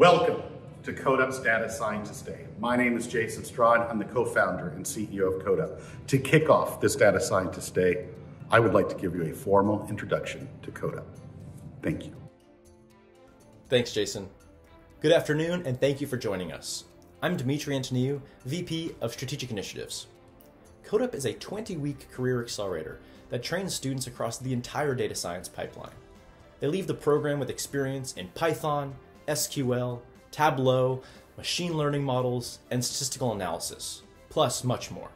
Welcome to Codeup's Data Scientist Day. My name is Jason Straughn. I'm the co-founder and CEO of Codeup. To kick off this Data Scientist Day, I would like to give you a formal introduction to Codeup. Thank you. Thanks, Jason. Good afternoon, and thank you for joining us. I'm Dimitri Antoniou, VP of Strategic Initiatives. Codeup is a 20 week career accelerator that trains students across the entire data science pipeline. They leave the program with experience in Python, SQL, Tableau, machine learning models, and statistical analysis, plus much more.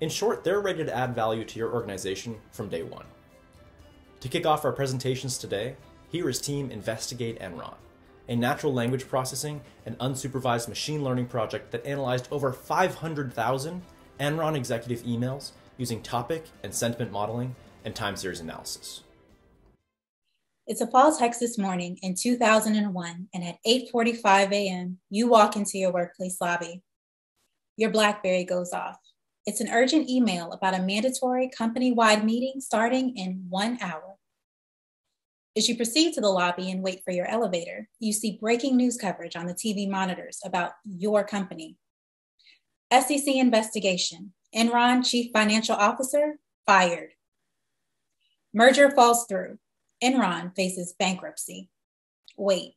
In short, they're ready to add value to your organization from day one. To kick off our presentations today, here is Team Investigate Enron, a natural language processing and unsupervised machine learning project that analyzed over 500,000 Enron executive emails using topic and sentiment modeling and time series analysis. It's a fall Texas morning in 2001, and at 8:45 a.m., you walk into your workplace lobby. Your BlackBerry goes off. It's an urgent email about a mandatory company-wide meeting starting in one hour. As you proceed to the lobby and wait for your elevator, you see breaking news coverage on the TV monitors about your company. SEC investigation. Enron chief financial officer fired. Merger falls through. Enron faces bankruptcy. Wait,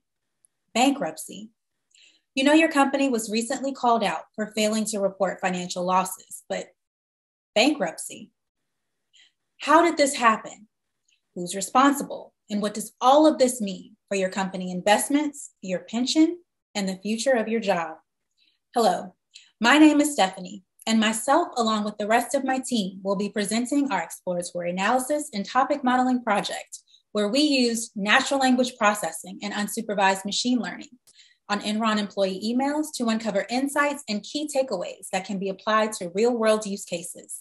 bankruptcy? You know your company was recently called out for failing to report financial losses, but bankruptcy? How did this happen? Who's responsible? And what does all of this mean for your company investments, your pension, and the future of your job? Hello, my name is Stephanie, and myself, along with the rest of my team, will be presenting our exploratory analysis and topic modeling project where we used natural language processing and unsupervised machine learning on Enron employee emails to uncover insights and key takeaways that can be applied to real world use cases.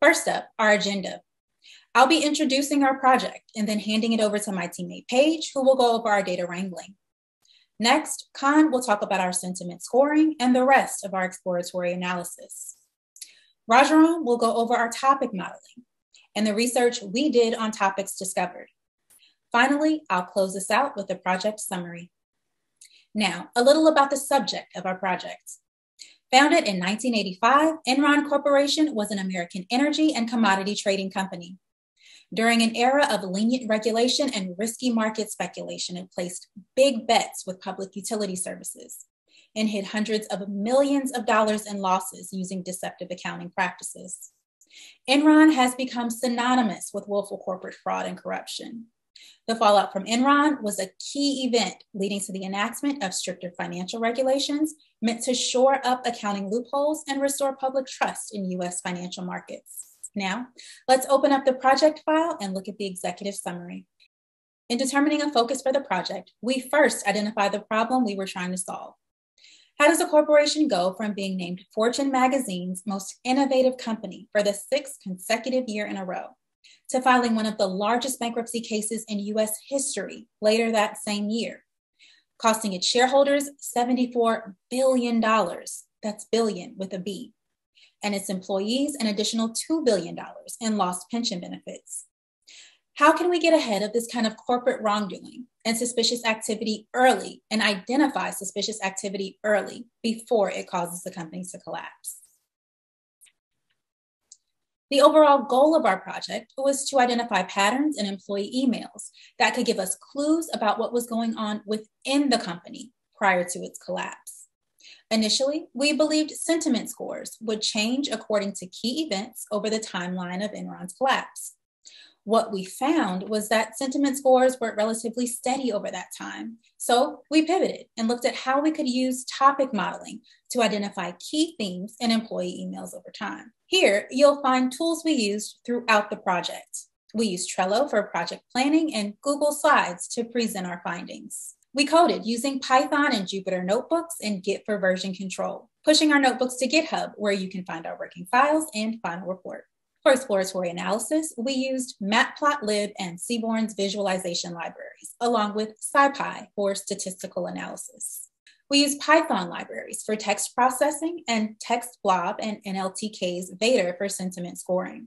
First up, our agenda. I'll be introducing our project and then handing it over to my teammate Paige, who will go over our data wrangling. Next, Khan will talk about our sentiment scoring and the rest of our exploratory analysis. Rajaram will go over our topic modeling and the research we did on topics discovered. Finally, I'll close this out with a project summary. Now, a little about the subject of our project. Founded in 1985, Enron Corporation was an American energy and commodity trading company. During an era of lenient regulation and risky market speculation, it placed big bets with public utility services and hid hundreds of millions of dollars in losses using deceptive accounting practices. Enron has become synonymous with willful corporate fraud and corruption. The fallout from Enron was a key event leading to the enactment of stricter financial regulations meant to shore up accounting loopholes and restore public trust in US financial markets. Now, let's open up the project file and look at the executive summary. In determining a focus for the project, we first identify the problem we were trying to solve. How does a corporation go from being named Fortune magazine's most innovative company for the sixth consecutive year in a row to filing one of the largest bankruptcy cases in US history later that same year, costing its shareholders $74 billion? That's billion with a B. And its employees an additional $2 billion in lost pension benefits. How can we get ahead of this kind of corporate wrongdoing and suspicious activity early and identify suspicious activity early before it causes the company to collapse? The overall goal of our project was to identify patterns in employee emails that could give us clues about what was going on within the company prior to its collapse. Initially, we believed sentiment scores would change according to key events over the timeline of Enron's collapse. What we found was that sentiment scores were relatively steady over that time. So we pivoted and looked at how we could use topic modeling to identify key themes in employee emails over time. Here, you'll find tools we used throughout the project. We used Trello for project planning and Google Slides to present our findings. We coded using Python and Jupyter notebooks and Git for version control, pushing our notebooks to GitHub, where you can find our working files and final report. For exploratory analysis, we used Matplotlib and Seaborn's visualization libraries, along with SciPy for statistical analysis. We use Python libraries for text processing and TextBlob and NLTK's Vader for sentiment scoring.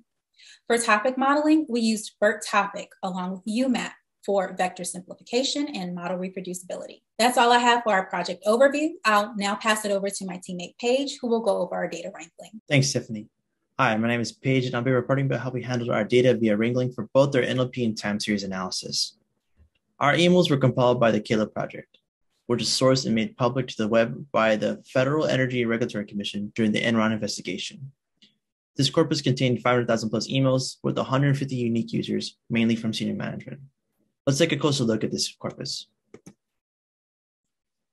For topic modeling, we used BERTopic along with UMAP for vector simplification and model reproducibility. That's all I have for our project overview. I'll now pass it over to my teammate Paige, who will go over our data wrangling. Thanks, Tiffany. Hi, my name is Paige, and I'll be reporting about how we handled our data via wrangling for both our NLP and time series analysis. Our emails were compiled by the CALO project, which is sourced and made public to the web by the Federal Energy Regulatory Commission during the Enron investigation. This corpus contained 500,000 plus emails with 150 unique users, mainly from senior management. Let's take a closer look at this corpus.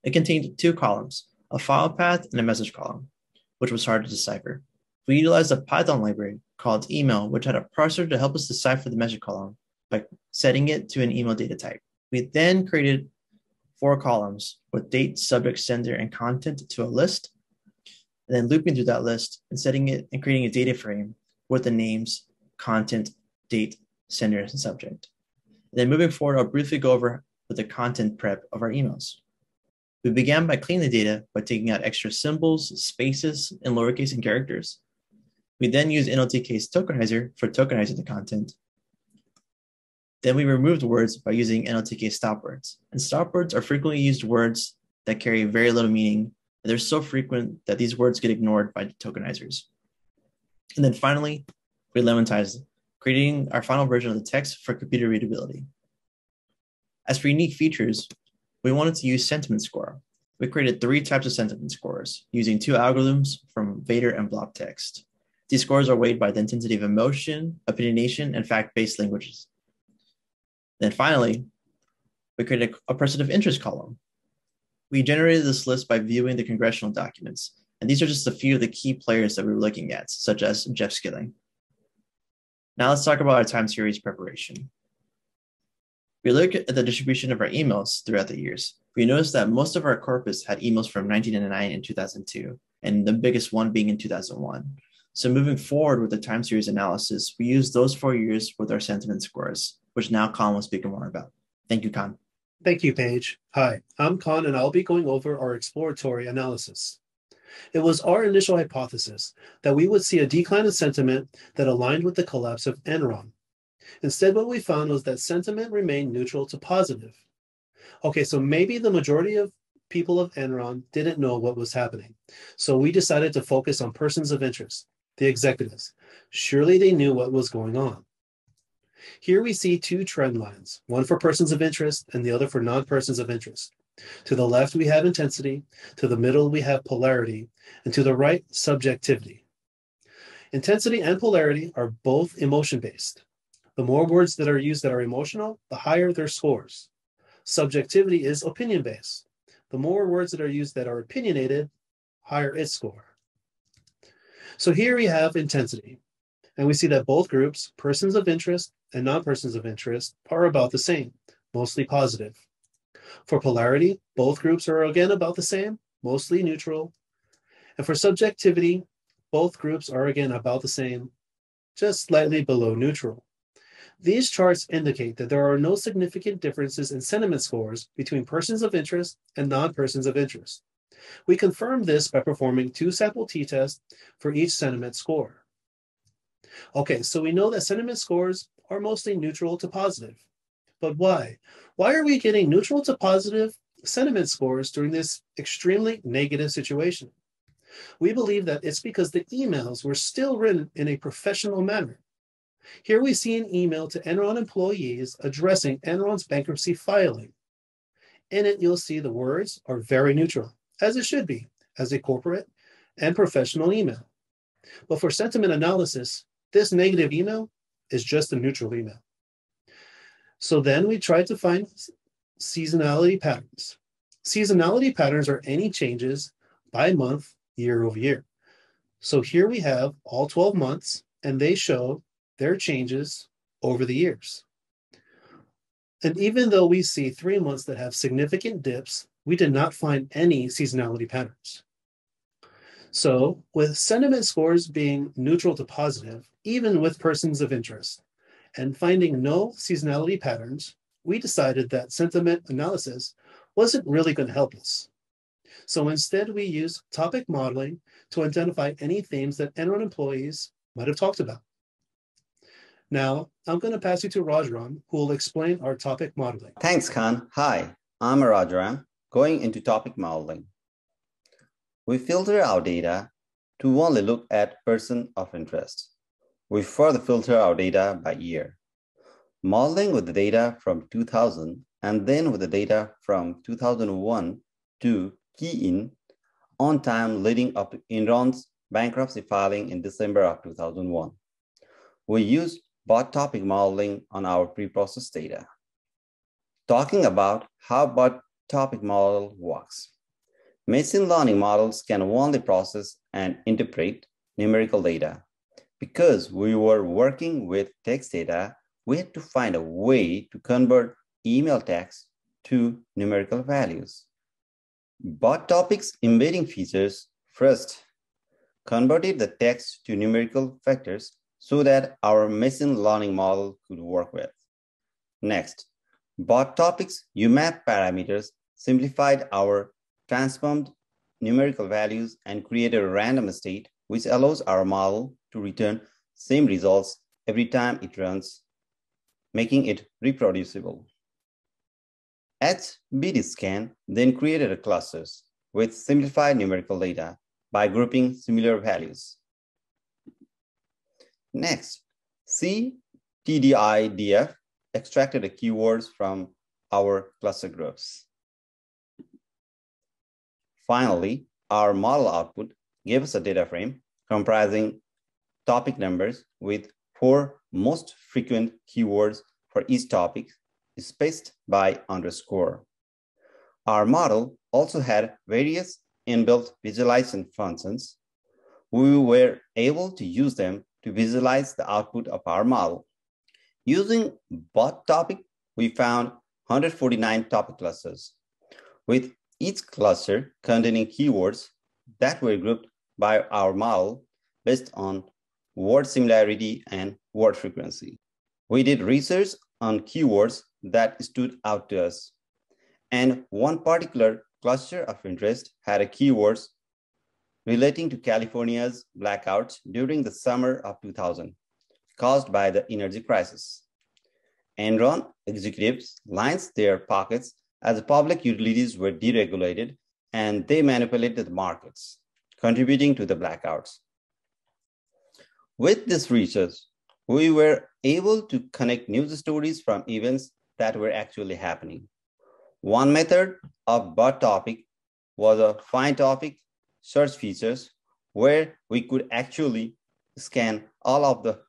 It contained two columns, a file path and a message column, which was hard to decipher. We utilized a Python library called email, which had a parser to help us decipher the message column by setting it to an email data type. We then created four columns with date, subject, sender, and content to a list, and then looping through that list and setting it and creating a data frame with the names, content, date, sender, and subject. And then moving forward, I'll briefly go over with the content prep of our emails. We began by cleaning the data by taking out extra symbols, spaces, and lowercase and characters. We then used NLTK's tokenizer for tokenizing the content. Then we removed words by using NLTK stop words. And stop words are frequently used words that carry very little meaning, and they're so frequent that these words get ignored by tokenizers. And then finally, we lemmatized creating our final version of the text for computer readability. As for unique features, we wanted to use sentiment score. We created three types of sentiment scores using two algorithms from Vader and BlobText. These scores are weighed by the intensity of emotion, opinionation, and fact-based languages. Then finally, we created a person of interest column. We generated this list by viewing the congressional documents, and these are just a few of the key players that we were looking at, such as Jeff Skilling. Now let's talk about our time series preparation. We look at the distribution of our emails throughout the years. We noticed that most of our corpus had emails from 1999 and 2002, and the biggest one being in 2001. So moving forward with the time series analysis, we use those four years with our sentiment scores, which now Khan will speak more about. Thank you, Khan. Thank you, Paige. Hi, I'm Khan, and I'll be going over our exploratory analysis. It was our initial hypothesis that we would see a decline in sentiment that aligned with the collapse of Enron. Instead, what we found was that sentiment remained neutral to positive. Okay, so maybe the majority of people of Enron didn't know what was happening. So we decided to focus on persons of interest, the executives. Surely they knew what was going on. Here we see two trend lines, one for persons of interest and the other for non-persons of interest. To the left, we have intensity. To the middle, we have polarity. And to the right, subjectivity. Intensity and polarity are both emotion based. The more words that are used that are emotional, the higher their scores. Subjectivity is opinion based. The more words that are used that are opinionated, higher its score. So here we have intensity. And we see that both groups, persons of interest and non persons of interest, are about the same, mostly positive. For polarity, both groups are again about the same, mostly neutral. And for subjectivity, both groups are again about the same, just slightly below neutral. These charts indicate that there are no significant differences in sentiment scores between persons of interest and non-persons of interest. We confirm this by performing two sample t-tests for each sentiment score. Okay, so we know that sentiment scores are mostly neutral to positive. But why? Why are we getting neutral to positive sentiment scores during this extremely negative situation? We believe that it's because the emails were still written in a professional manner. Here we see an email to Enron employees addressing Enron's bankruptcy filing. In it, you'll see the words are very neutral, as it should be, as a corporate and professional email. But for sentiment analysis, this negative email is just a neutral email. So then we try to find seasonality patterns. Seasonality patterns are any changes by month, year over year. So here we have all 12 months, and they show their changes over the years. And even though we see three months that have significant dips, we did not find any seasonality patterns. So, with sentiment scores being neutral to positive, even with persons of interest, and finding no seasonality patterns, we decided that sentiment analysis wasn't really going to help us. So instead, we used topic modeling to identify any themes that Enron employees might have talked about. Now, I'm going to pass you to Rajram, who will explain our topic modeling. Thanks, Khan. Hi, I'm Rajram, going into topic modeling. We filter our data to only look at person of interest. We further filter our data by year. Modeling with the data from 2000 and then with the data from 2001 to key in on time leading up to Enron's bankruptcy filing in December of 2001. We use BERTopic modeling on our pre-processed data. Talking about how BERT topic model works. Machine learning models can only process and interpret numerical data. Because we were working with text data, we had to find a way to convert email text to numerical values. BERTopic's embedding features first converted the text to numerical vectors so that our machine learning model could work with. Next, BERTopic's UMAP parameters simplified our transformed numerical values and created a random state which allows our model to return same results every time it runs, making it reproducible. HDBSCAN then created a clusters with simplified numerical data by grouping similar values. Next, c-TF-IDF extracted the keywords from our cluster groups. Finally, our model output gave us a data frame comprising topic numbers with four most frequent keywords for each topic spaced by underscore. Our model also had various inbuilt visualization functions. We were able to use them to visualize the output of our model. Using BERTopic, we found 149 topic clusters, with each cluster containing keywords that were grouped by our model based on word similarity and word frequency. We did research on keywords that stood out to us. And one particular cluster of interest had a keywords relating to California's blackouts during the summer of 2000, caused by the energy crisis. Enron executives lined their pockets as public utilities were deregulated and they manipulated the markets, contributing to the blackouts. With this research, we were able to connect news stories from events that were actually happening. One method of BERTopic was a find topic search features where we could actually scan all of the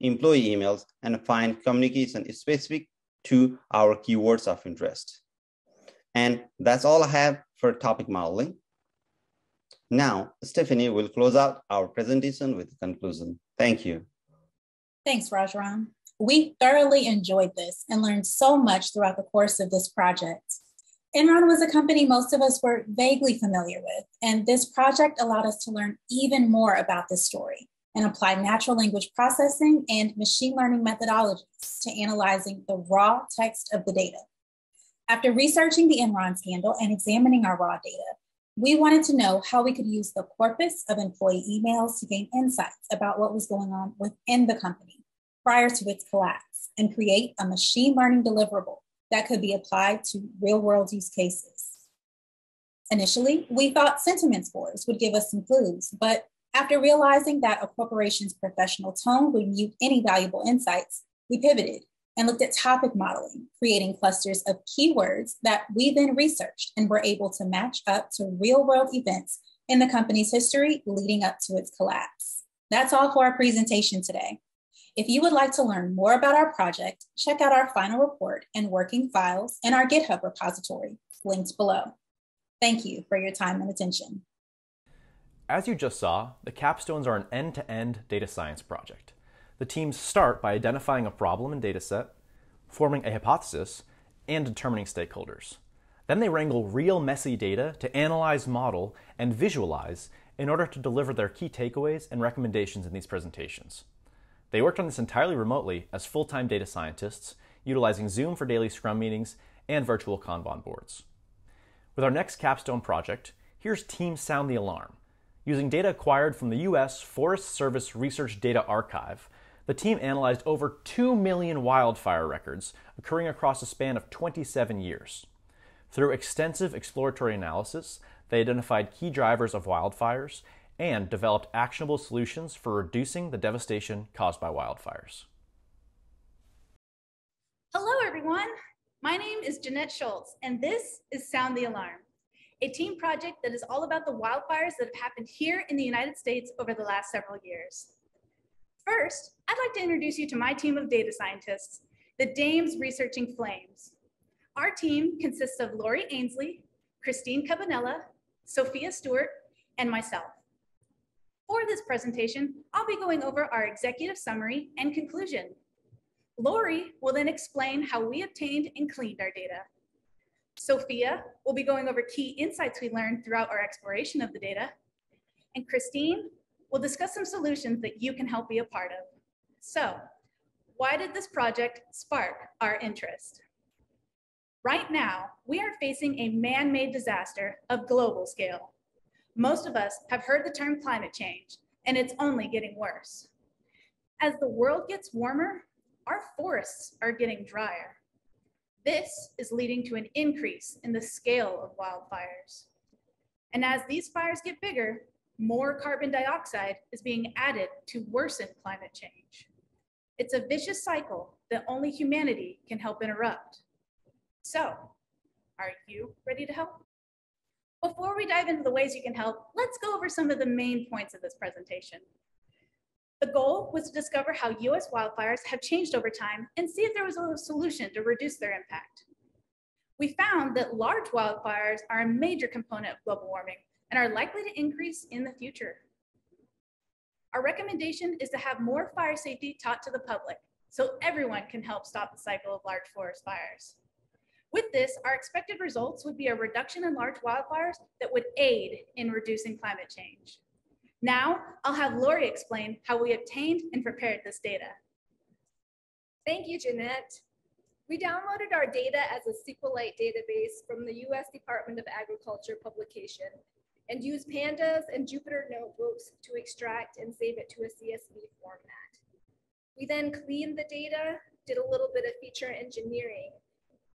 employee emails and find communication specific to our keywords of interest. And that's all I have for topic modeling. Now, Stephanie will close out our presentation with the conclusion. Thank you. Thanks, Rajram. We thoroughly enjoyed this and learned so much throughout the course of this project. Enron was a company most of us were vaguely familiar with, and this project allowed us to learn even more about this story and apply natural language processing and machine learning methodologies to analyzing the raw text of the data. After researching the Enron scandal and examining our raw data, we wanted to know how we could use the corpus of employee emails to gain insights about what was going on within the company prior to its collapse and create a machine learning deliverable that could be applied to real world use cases. Initially, we thought sentiment scores would give us some clues, but after realizing that a corporation's professional tone would mute any valuable insights, we pivoted and looked at topic modeling, creating clusters of keywords that we then researched and were able to match up to real world events in the company's history leading up to its collapse. That's all for our presentation today. If you would like to learn more about our project, check out our final report and working files in our GitHub repository, linked below. Thank you for your time and attention. As you just saw, the capstones are an end-to-end data science project. The teams start by identifying a problem and dataset, forming a hypothesis, and determining stakeholders. Then they wrangle real messy data to analyze, model, and visualize in order to deliver their key takeaways and recommendations in these presentations. They worked on this entirely remotely as full time data scientists, utilizing Zoom for daily Scrum meetings and virtual Kanban boards. With our next capstone project, here's Team Sound the Alarm. Using data acquired from the U.S. Forest Service Research Data Archive, The team analyzed over 2 million wildfire records occurring across a span of 27 years. Through extensive exploratory analysis, they identified key drivers of wildfires and developed actionable solutions for reducing the devastation caused by wildfires. Hello, everyone. My name is Jeanette Schultz, and this is Sound the Alarm, a team project that is all about the wildfires that have happened here in the United States over the last several years. First, I'd like to introduce you to my team of data scientists, the Dames Researching Flames. Our team consists of Lori Ainsley, Christine Cabanella, Sophia Stewart, and myself. For this presentation, I'll be going over our executive summary and conclusion. Lori will then explain how we obtained and cleaned our data. Sophia will be going over key insights we learned throughout our exploration of the data. And Christine will discuss some solutions that you can help be a part of. So why did this project spark our interest? Right now, we are facing a man-made disaster of global scale. Most of us have heard the term climate change, and it's only getting worse. As the world gets warmer, our forests are getting drier. This is leading to an increase in the scale of wildfires. And as these fires get bigger, more carbon dioxide is being added to worsen climate change. It's a vicious cycle that only humanity can help interrupt. So, are you ready to help? Before we dive into the ways you can help, let's go over some of the main points of this presentation. The goal was to discover how US wildfires have changed over time and see if there was a solution to reduce their impact. We found that large wildfires are a major component of global warming and are likely to increase in the future. Our recommendation is to have more fire safety taught to the public so everyone can help stop the cycle of large forest fires. With this, our expected results would be a reduction in large wildfires that would aid in reducing climate change. Now, I'll have Lori explain how we obtained and prepared this data. Thank you, Jeanette. We downloaded our data as a SQLite database from the US Department of Agriculture publication and used pandas and Jupyter notebooks to extract and save it to a CSV format. We then cleaned the data, did a little bit of feature engineering,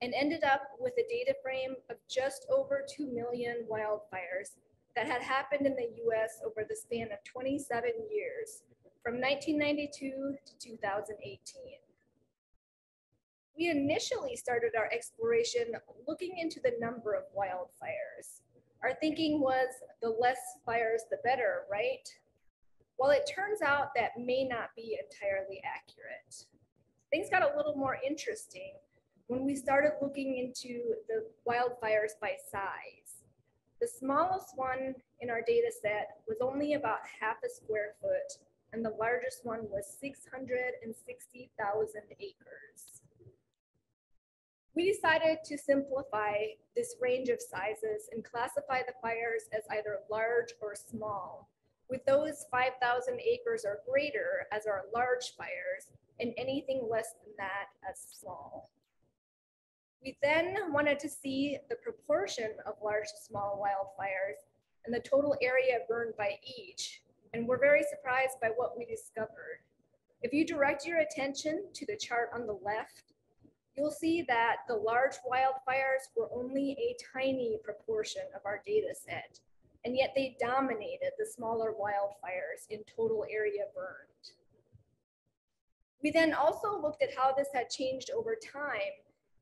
and ended up with a data frame of just over 2 million wildfires that had happened in the US over the span of 27 years, from 1992 to 2018. We initially started our exploration looking into the number of wildfires. Our thinking was the less fires, the better, right? Well, it turns out that may not be entirely accurate. Things got a little more interesting when we started looking into the wildfires by size. The smallest one in our data set was only about half a square foot, and the largest one was 660,000 acres. We decided to simplify this range of sizes and classify the fires as either large or small, with those 5,000 acres or greater as our large fires and anything less than that as small. We then wanted to see the proportion of large to small wildfires and the total area burned by each, and we're very surprised by what we discovered. If you direct your attention to the chart on the left, you'll see that the large wildfires were only a tiny proportion of our data set, and yet they dominated the smaller wildfires in total area burned. We then also looked at how this had changed over time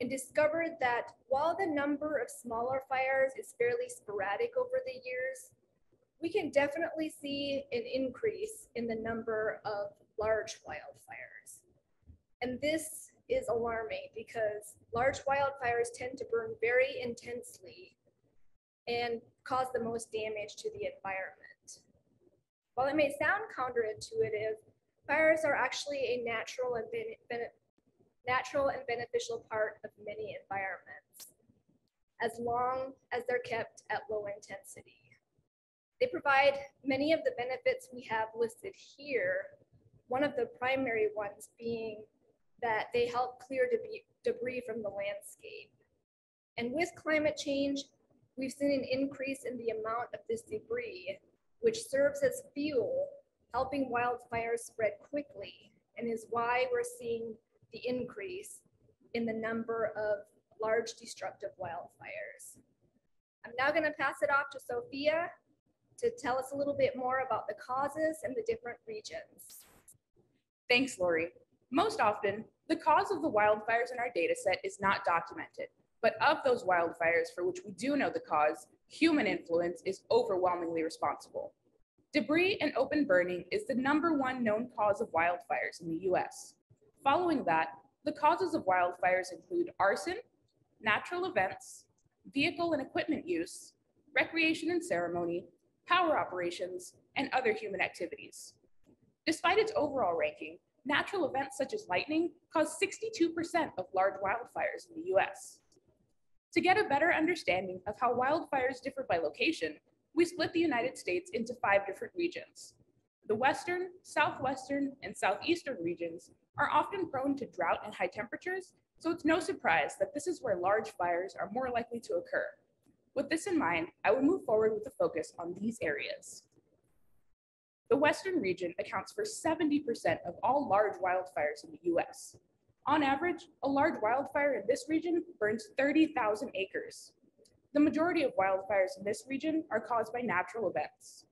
and discovered that while the number of smaller fires is fairly sporadic over the years, we can definitely see an increase in the number of large wildfires. And this is alarming because large wildfires tend to burn very intensely and cause the most damage to the environment. While it may sound counterintuitive, fires are actually a natural and natural and beneficial part of many environments, as long as they're kept at low intensity. They provide many of the benefits we have listed here, one of the primary ones being that they help clear debris from the landscape. And with climate change, we've seen an increase in the amount of this debris, which serves as fuel, helping wildfires spread quickly and is why we're seeing the increase in the number of large destructive wildfires. I'm now going to pass it off to Sophia to tell us a little bit more about the causes and the different regions. Thanks, Lori. Most often, the cause of the wildfires in our data set is not documented, but of those wildfires for which we do know the cause, human influence is overwhelmingly responsible. Debris and open burning is the number one known cause of wildfires in the US. Following that, the causes of wildfires include arson, natural events, vehicle and equipment use, recreation and ceremony, power operations, and other human activities. Despite its overall ranking, natural events such as lightning cause 62% of large wildfires in the US. To get a better understanding of how wildfires differ by location, we split the United States into five different regions. The Western, Southwestern, and Southeastern regions are often prone to drought and high temperatures, so it's no surprise that this is where large fires are more likely to occur. With this in mind, I will move forward with a focus on these areas. The Western region accounts for 70% of all large wildfires in the US. On average, a large wildfire in this region burns 30,000 acres. The majority of wildfires in this region are caused by natural events.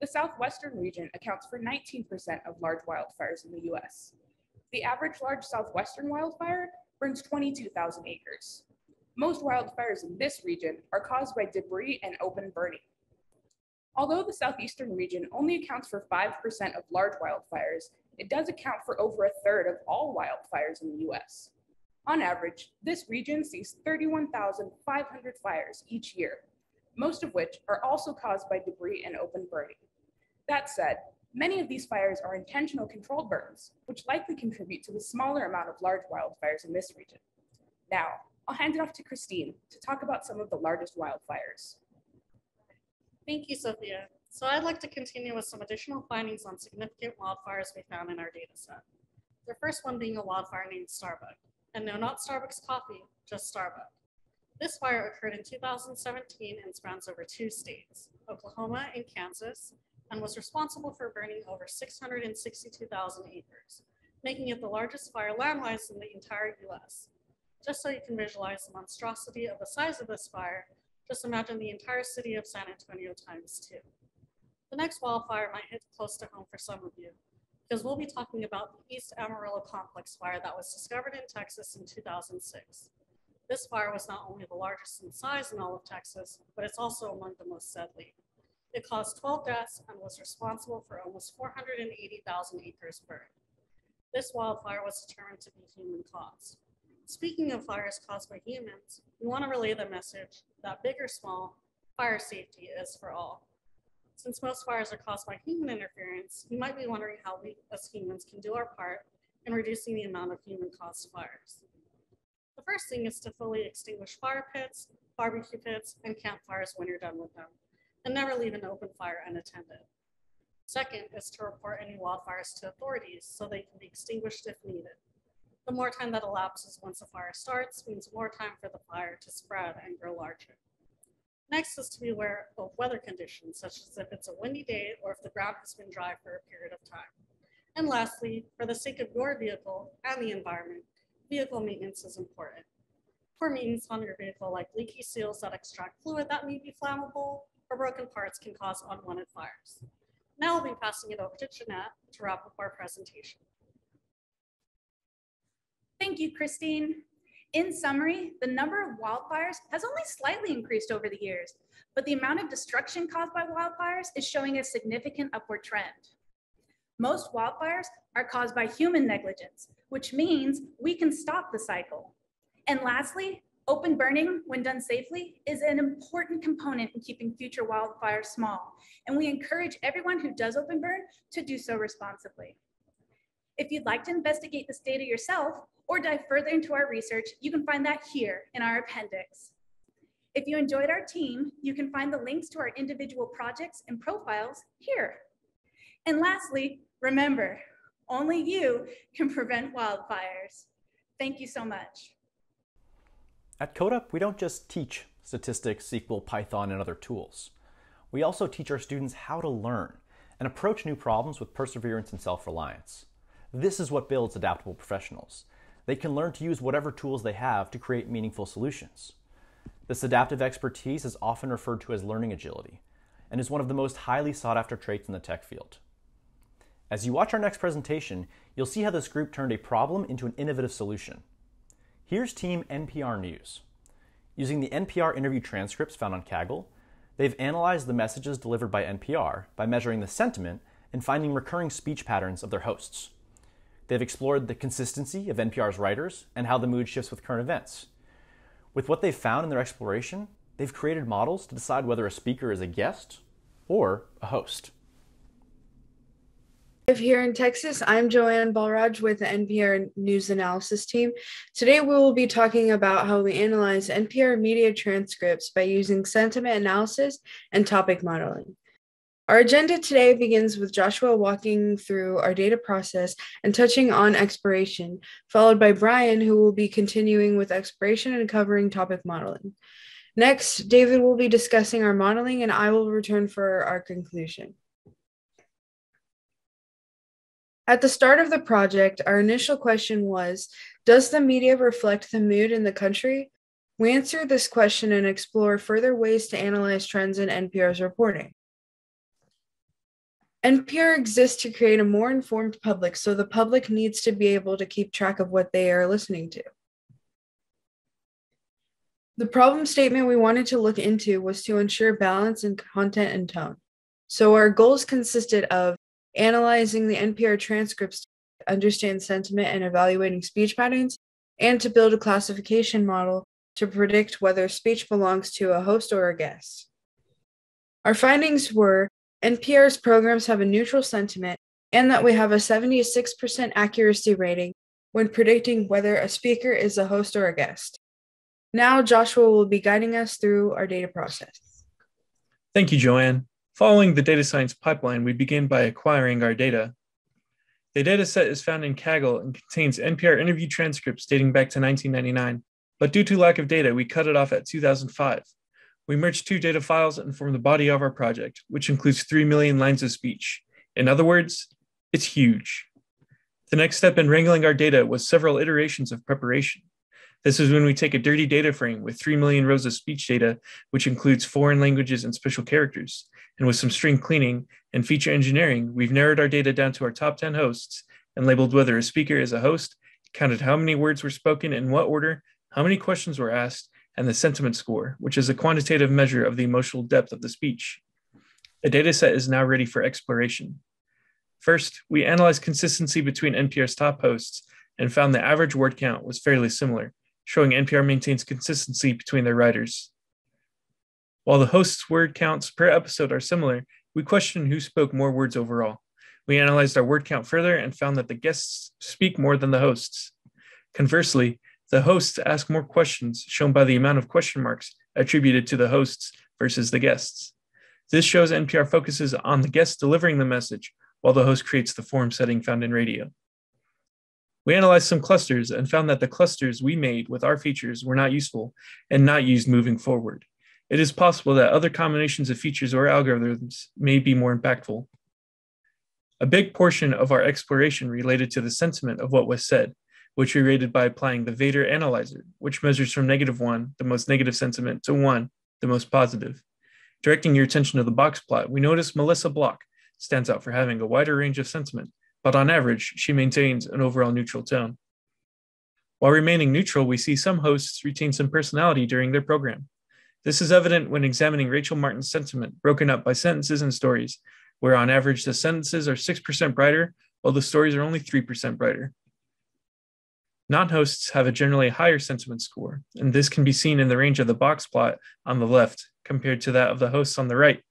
The Southwestern region accounts for 19% of large wildfires in the US. The average large Southwestern wildfire burns 22,000 acres. Most wildfires in this region are caused by debris and open burning. Although the southeastern region only accounts for 5% of large wildfires, it does account for over a third of all wildfires in the US. On average, this region sees 31,500 fires each year, most of which are also caused by debris and open burning. That said, many of these fires are intentional controlled burns, which likely contribute to the smaller amount of large wildfires in this region. Now, I'll hand it off to Christine to talk about some of the largest wildfires. Thank you, Sophia. So I'd like to continue with some additional findings on significant wildfires we found in our data set. The first one being a wildfire named Starbuck. And no, not Starbucks coffee, just Starbuck. This fire occurred in 2017 and spans over two states, Oklahoma and Kansas, and was responsible for burning over 662,000 acres, making it the largest fire landwise in the entire US. Just so you can visualize the monstrosity of the size of this fire, just imagine the entire city of San Antonio times two. The next wildfire might hit close to home for some of you, because we'll be talking about the East Amarillo Complex fire that was discovered in Texas in 2006. This fire was not only the largest in size in all of Texas, but it's also among the most deadly. It caused 12 deaths and was responsible for almost 480,000 acres burned. This wildfire was determined to be human caused. Speaking of fires caused by humans, we want to relay the message that big or small, fire safety is for all. Since most fires are caused by human interference, you might be wondering how we as humans can do our part in reducing the amount of human caused fires. The first thing is to fully extinguish fire pits, barbecue pits, and campfires when you're done with them, and never leave an open fire unattended. Second is to report any wildfires to authorities so they can be extinguished if needed. The more time that elapses once a fire starts means more time for the fire to spread and grow larger. Next is to be aware of weather conditions, such as if it's a windy day or if the ground has been dry for a period of time. And lastly, for the sake of your vehicle and the environment, vehicle maintenance is important. For maintenance on your vehicle, like leaky seals that extract fluid that may be flammable or broken parts can cause unwanted fires. Now I'll be passing it over to Jeanette to wrap up our presentation. Thank you, Christine. In summary, the number of wildfires has only slightly increased over the years, but the amount of destruction caused by wildfires is showing a significant upward trend. Most wildfires are caused by human negligence, which means we can stop the cycle. And lastly, open burning, when done safely, is an important component in keeping future wildfires small. And we encourage everyone who does open burn to do so responsibly. If you'd like to investigate this data yourself, or dive further into our research, you can find that here in our appendix. If you enjoyed our team, you can find the links to our individual projects and profiles here. And lastly, remember, only you can prevent wildfires. Thank you so much. At Codeup, we don't just teach statistics, SQL, Python, and other tools. We also teach our students how to learn and approach new problems with perseverance and self-reliance. This is what builds adaptable professionals. They can learn to use whatever tools they have to create meaningful solutions. This adaptive expertise is often referred to as learning agility and is one of the most highly sought after traits in the tech field. As you watch our next presentation, you'll see how this group turned a problem into an innovative solution. Here's Team NPR News. Using the NPR interview transcripts found on Kaggle, they've analyzed the messages delivered by NPR by measuring the sentiment and finding recurring speech patterns of their hosts. They've explored the consistency of NPR's writers and how the mood shifts with current events. With what they've found in their exploration, they've created models to decide whether a speaker is a guest or a host. Here in Texas, I'm Joanne Balraj with the NPR News Analysis Team. Today, we will be talking about how we analyze NPR media transcripts by using sentiment analysis and topic modeling. Our agenda today begins with Joshua walking through our data process and touching on exploration, followed by Brian, who will be continuing with exploration and covering topic modeling. Next, David will be discussing our modeling, and I will return for our conclusion. At the start of the project, our initial question was Does the media reflect the mood in the country? We answer this question and explore further ways to analyze trends in NPR's reporting. NPR exists to create a more informed public, so the public needs to be able to keep track of what they are listening to. The problem statement we wanted to look into was to ensure balance in content and tone. So our goals consisted of analyzing the NPR transcripts to understand sentiment and evaluating speech patterns, and to build a classification model to predict whether speech belongs to a host or a guest. Our findings were NPR's programs have a neutral sentiment and that we have a 76% accuracy rating when predicting whether a speaker is a host or a guest. Now, Joshua will be guiding us through our data process. Thank you, Joanne. Following the data science pipeline, we begin by acquiring our data. The data set is found in Kaggle and contains NPR interview transcripts dating back to 1999, but due to lack of data, we cut it off at 2005. We merged two data files and formed the body of our project, which includes 3 million lines of speech. In other words, it's huge. The next step in wrangling our data was several iterations of preparation. This is when we take a dirty data frame with 3 million rows of speech data, which includes foreign languages and special characters. And with some string cleaning and feature engineering, we've narrowed our data down to our top 10 hosts and labeled whether a speaker is a host, counted how many words were spoken in what order, how many questions were asked, and the sentiment score, which is a quantitative measure of the emotional depth of the speech. The dataset is now ready for exploration. First, we analyzed consistency between NPR's top hosts and found the average word count was fairly similar, showing NPR maintains consistency between their writers. While the hosts' word counts per episode are similar, we questioned who spoke more words overall. We analyzed our word count further and found that the guests speak more than the hosts. Conversely, the hosts ask more questions, shown by the amount of question marks attributed to the hosts versus the guests. This shows NPR focuses on the guest delivering the message, while the host creates the form setting found in radio. We analyzed some clusters and found that the clusters we made with our features were not useful and not used moving forward. It is possible that other combinations of features or algorithms may be more impactful. A big portion of our exploration related to the sentiment of what was said, which we rated by applying the Vader analyzer, which measures from negative one, the most negative sentiment, to one, the most positive. Directing your attention to the box plot, we notice Melissa Block stands out for having a wider range of sentiment, but on average, she maintains an overall neutral tone. While remaining neutral, we see some hosts retain some personality during their program. This is evident when examining Rachel Martin's sentiment broken up by sentences and stories, where on average the sentences are 6% brighter, while the stories are only 3% brighter. Non hosts have a generally higher sentiment score, and this can be seen in the range of the box plot on the left compared to that of the hosts on the right.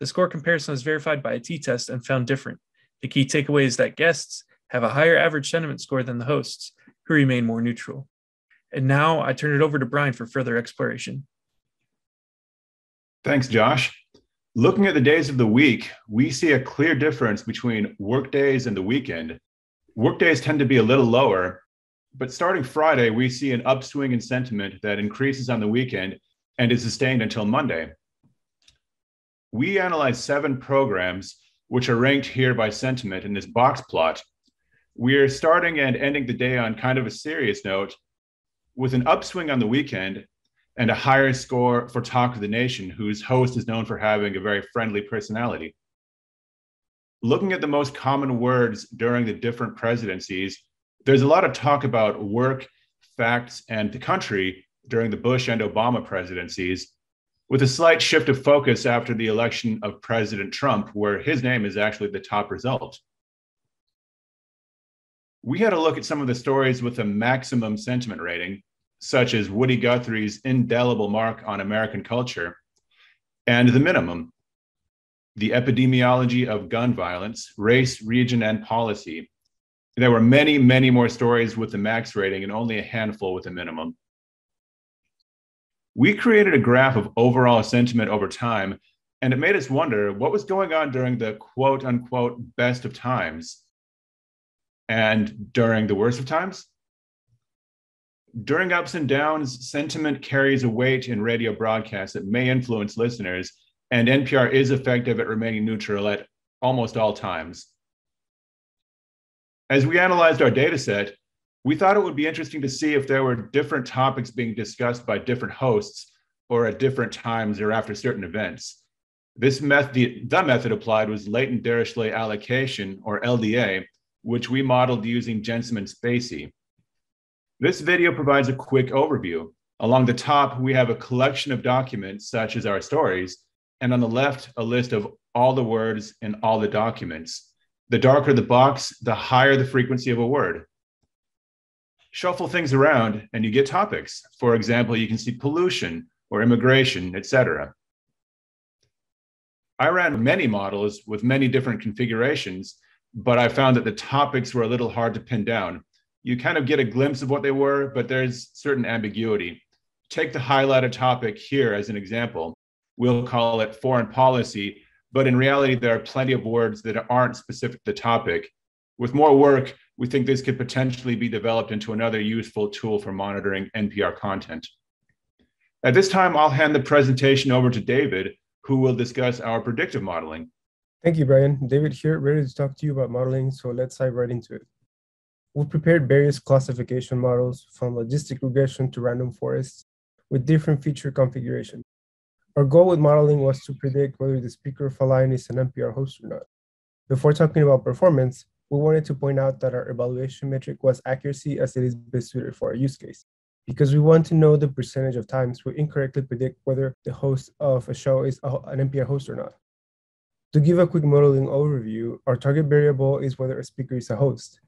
The score comparison is verified by a t test and found different. The key takeaway is that guests have a higher average sentiment score than the hosts, who remain more neutral. And now I turn it over to Brian for further exploration. Thanks, Josh. Looking at the days of the week, we see a clear difference between workdays and the weekend. Workdays tend to be a little lower, but starting Friday, we see an upswing in sentiment that increases on the weekend and is sustained until Monday. We analyzed seven programs which are ranked here by sentiment in this box plot. We're starting and ending the day on kind of a serious note with an upswing on the weekend and a higher score for Talk of the Nation, whose host is known for having a very friendly personality. Looking at the most common words during the different presidencies, there's a lot of talk about work, facts, and the country during the Bush and Obama presidencies, with a slight shift of focus after the election of President Trump, where his name is actually the top result. We had a look at some of the stories with a maximum sentiment rating, such as Woody Guthrie's indelible mark on American culture, and the minimum, the epidemiology of gun violence, race, region, and policy. There were many, many more stories with the max rating and only a handful with a minimum. We created a graph of overall sentiment over time, and it made us wonder what was going on during the quote unquote best of times and during the worst of times. During ups and downs, sentiment carries a weight in radio broadcasts that may influence listeners, and NPR is effective at remaining neutral at almost all times. As we analyzed our data set, we thought it would be interesting to see if there were different topics being discussed by different hosts or at different times or after certain events. This method, the method applied was latent Dirichlet allocation, or LDA, which we modeled using Gensim and spaCy. This video provides a quick overview. Along the top, we have a collection of documents, such as our stories, and on the left, a list of all the words in all the documents. The darker the box, the higher the frequency of a word shuffle things around and you get topics. For example, you can see pollution or immigration, etc. I ran many models with many different configurations, but I found that the topics were a little hard to pin down. You kind of get a glimpse of what they were, but there's certain ambiguity. Take the highlighted topic here as an example. We'll call it foreign policy, but in reality, there are plenty of words that aren't specific to the topic. With more work, we think this could potentially be developed into another useful tool for monitoring NPR content. At this time, I'll hand the presentation over to David, who will discuss our predictive modeling. Thank you, Brian. David here, ready to talk to you about modeling, so let's dive right into it. We've prepared various classification models from logistic regression to random forests with different feature configuration. Our goal with modeling was to predict whether the speaker of a line is an NPR host or not. Before talking about performance, we wanted to point out that our evaluation metric was accuracy as it is best suited for our use case, because we want to know the percentage of times we incorrectly predict whether the host of a show is an NPR host or not. To give a quick modeling overview, our target variable is whether a speaker is a host.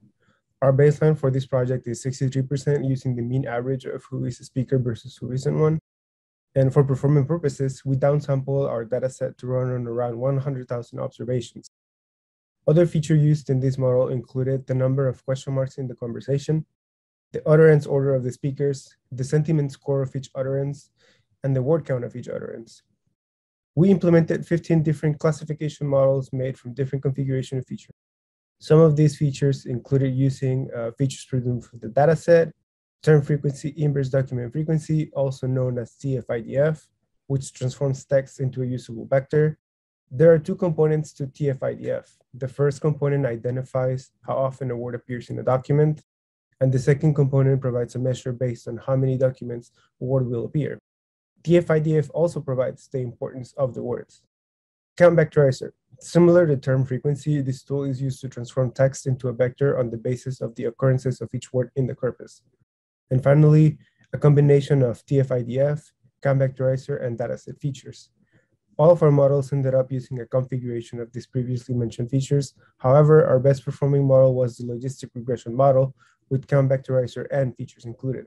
Our baseline for this project is 63% using the mean average of who is a speaker versus who isn't one. And for performance purposes, we downsample our dataset to run on around 100,000 observations. Other features used in this model included the number of question marks in the conversation, the utterance order of the speakers, the sentiment score of each utterance, and the word count of each utterance. We implemented 15 different classification models made from different configuration of features. Some of these features included using uh, features produced from the dataset, term frequency inverse document frequency, also known as TF-IDF, which transforms text into a usable vector, there are two components to TF-IDF. The first component identifies how often a word appears in a document, and the second component provides a measure based on how many documents a word will appear. TF-IDF also provides the importance of the words. Count vectorizer. Similar to term frequency, this tool is used to transform text into a vector on the basis of the occurrences of each word in the corpus. And finally, a combination of TF-IDF, count vectorizer, and dataset features. All of our models ended up using a configuration of these previously mentioned features. However, our best performing model was the logistic regression model with count vectorizer and features included.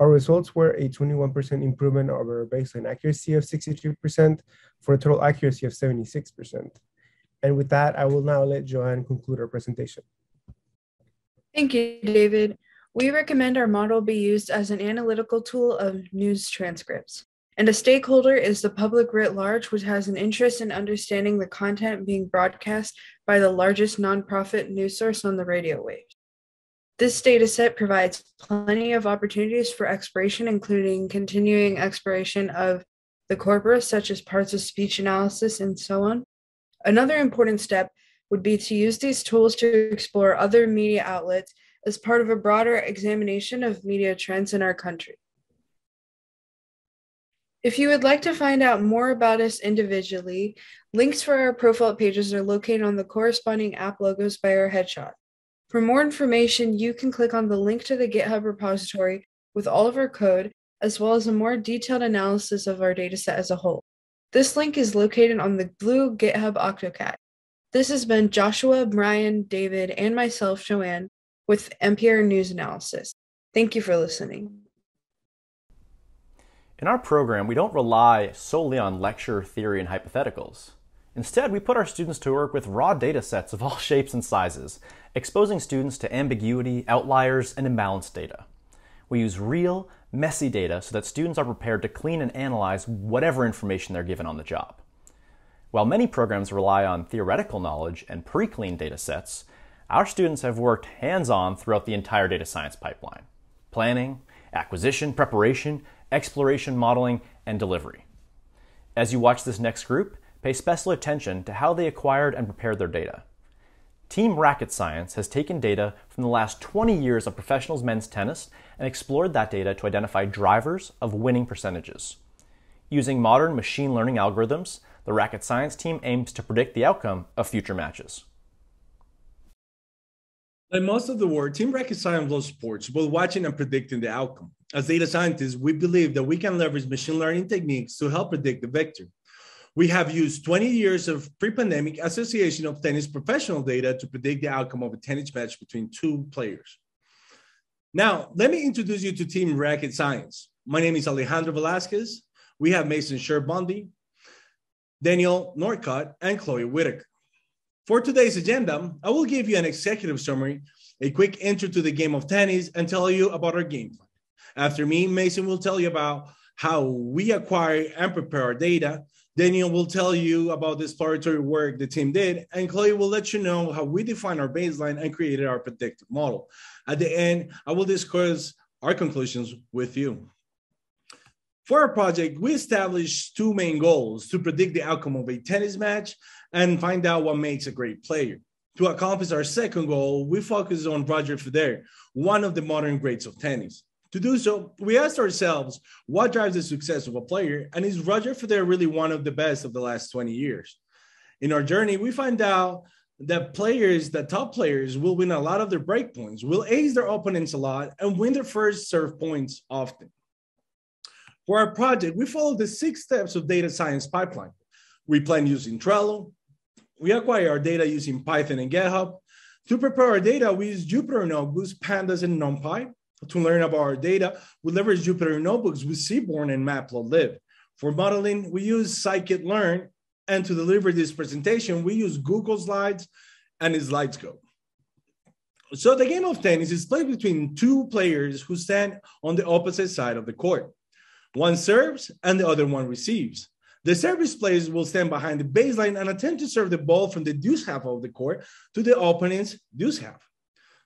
Our results were a 21% improvement over a baseline accuracy of 63% for a total accuracy of 76%. And with that, I will now let Joanne conclude our presentation. Thank you, David. We recommend our model be used as an analytical tool of news transcripts. And a stakeholder is the public writ large, which has an interest in understanding the content being broadcast by the largest nonprofit news source on the radio waves. This dataset provides plenty of opportunities for exploration, including continuing exploration of the corpus, such as parts of speech analysis and so on. Another important step would be to use these tools to explore other media outlets as part of a broader examination of media trends in our country. If you would like to find out more about us individually, links for our profile pages are located on the corresponding app logos by our headshot. For more information, you can click on the link to the GitHub repository with all of our code, as well as a more detailed analysis of our dataset as a whole. This link is located on the blue GitHub Octocat. This has been Joshua, Brian, David, and myself, Joanne, with NPR News Analysis. Thank you for listening. In our program, we don't rely solely on lecture, theory, and hypotheticals. Instead, we put our students to work with raw data sets of all shapes and sizes, exposing students to ambiguity, outliers, and imbalanced data. We use real, messy data so that students are prepared to clean and analyze whatever information they're given on the job. While many programs rely on theoretical knowledge and pre-cleaned data sets, our students have worked hands-on throughout the entire data science pipeline. Planning, acquisition, preparation, exploration, modeling, and delivery. As you watch this next group, pay special attention to how they acquired and prepared their data. Team Racket Science has taken data from the last 20 years of professionals men's tennis and explored that data to identify drivers of winning percentages. Using modern machine learning algorithms, the Racket Science team aims to predict the outcome of future matches. Like most of the world, Team Racket Science loves sports, both watching and predicting the outcome. As data scientists, we believe that we can leverage machine learning techniques to help predict the victor. We have used 20 years of pre-pandemic association of tennis professional data to predict the outcome of a tennis match between two players. Now, let me introduce you to Team Racket Science. My name is Alejandro Velasquez. We have Mason Sherbondi, Daniel Norcott, and Chloe Whitaker. For today's agenda, I will give you an executive summary, a quick intro to the game of tennis, and tell you about our game plan. After me, Mason will tell you about how we acquire and prepare our data. Daniel will tell you about the exploratory work the team did, and Chloe will let you know how we define our baseline and created our predictive model. At the end, I will discuss our conclusions with you. For our project, we established two main goals to predict the outcome of a tennis match and find out what makes a great player. To accomplish our second goal, we focused on Roger Federer, one of the modern greats of tennis. To do so, we asked ourselves what drives the success of a player, and is Roger Federer really one of the best of the last 20 years? In our journey, we find out that players, that top players, will win a lot of their break points, will ace their opponents a lot, and win their first serve points often. For our project, we follow the six steps of data science pipeline. We plan using Trello. We acquire our data using Python and GitHub. To prepare our data, we use Jupyter Notebooks, Pandas, and NumPy. To learn about our data, we leverage Jupyter Notebooks with Seaborn and Matplotlib. For modeling, we use scikit-learn. And to deliver this presentation, we use Google Slides and SlideScope. So the game of tennis is played between two players who stand on the opposite side of the court. One serves and the other one receives. The service players will stand behind the baseline and attempt to serve the ball from the deuce half of the court to the opponent's deuce half.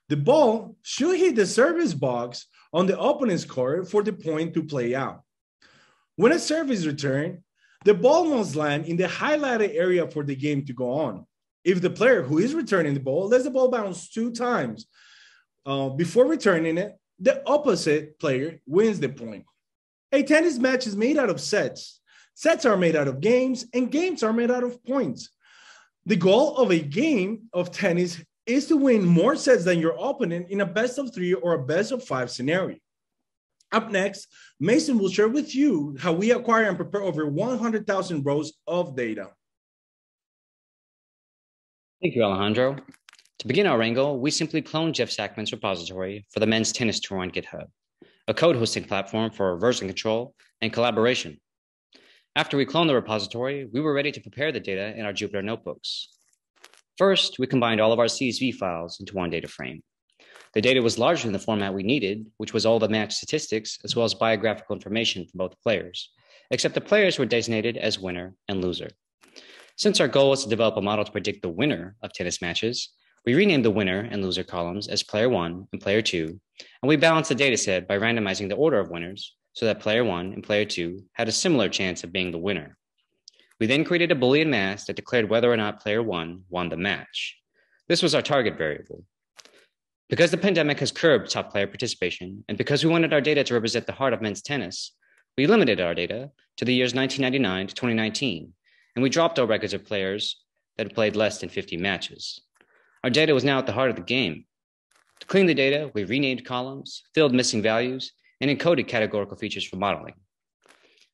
The ball should hit the service box on the opponent's court for the point to play out. When a service is returned, the ball must land in the highlighted area for the game to go on. If the player who is returning the ball lets the ball bounce two times uh, before returning it, the opposite player wins the point. A tennis match is made out of sets. Sets are made out of games, and games are made out of points. The goal of a game of tennis is to win more sets than your opponent in a best of three or a best of five scenario. Up next, Mason will share with you how we acquire and prepare over 100,000 rows of data. Thank you, Alejandro. To begin our wrangle, we simply cloned Jeff Sackmann's repository for the men's tennis tour on GitHub, a code hosting platform for version control and collaboration. After we cloned the repository, we were ready to prepare the data in our Jupyter notebooks. First, we combined all of our CSV files into one data frame. The data was largely in the format we needed, which was all the match statistics as well as biographical information from both players, except the players were designated as winner and loser. Since our goal was to develop a model to predict the winner of tennis matches, we renamed the winner and loser columns as player one and player two, and we balanced the data set by randomizing the order of winners so that player one and player two had a similar chance of being the winner. We then created a Boolean mask that declared whether or not player one won the match. This was our target variable. Because the pandemic has curbed top player participation, and because we wanted our data to represent the heart of men's tennis, we limited our data to the years 1999 to 2019, and we dropped our records of players that had played less than 50 matches. Our data was now at the heart of the game. To clean the data, we renamed columns, filled missing values, and encoded categorical features for modeling.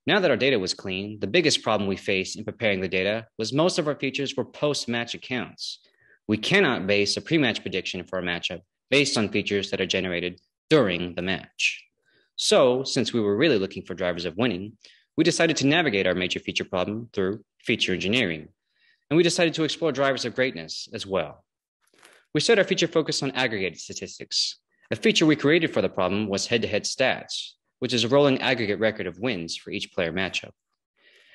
Now that our data was clean, the biggest problem we faced in preparing the data was most of our features were post match accounts. We cannot base a pre match prediction for a matchup based on features that are generated during the match. So, since we were really looking for drivers of winning, we decided to navigate our major feature problem through feature engineering. And we decided to explore drivers of greatness as well. We set our feature focus on aggregated statistics. A feature we created for the problem was head to head stats, which is a rolling aggregate record of wins for each player matchup.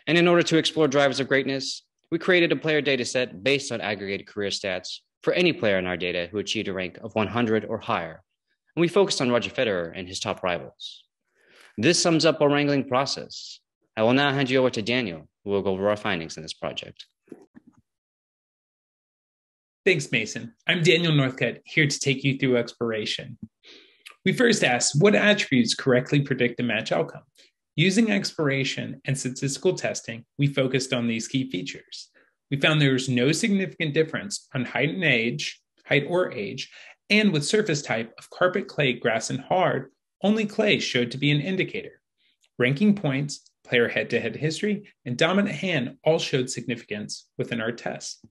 And in order to explore drivers of greatness, we created a player data set based on aggregated career stats for any player in our data who achieved a rank of 100 or higher. And we focused on Roger Federer and his top rivals. This sums up our wrangling process. I will now hand you over to Daniel, who will go over our findings in this project. Thanks, Mason. I'm Daniel Northcutt, here to take you through exploration. We first asked what attributes correctly predict the match outcome. Using exploration and statistical testing, we focused on these key features. We found there was no significant difference on height and age, height or age, and with surface type of carpet, clay, grass, and hard, only clay showed to be an indicator. Ranking points, player head to head history, and dominant hand all showed significance within our test.